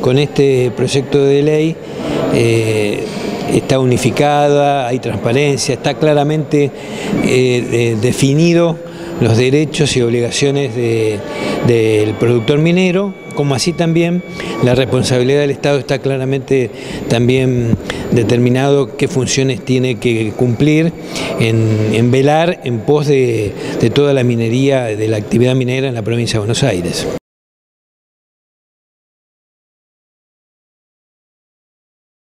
Con este proyecto de ley eh, está unificada, hay transparencia, está claramente eh, definido los derechos y obligaciones del productor minero, como así también la responsabilidad del Estado está claramente también determinado qué funciones tiene que cumplir en, velar en pos de toda la minería, de la actividad minera en la provincia de Buenos Aires.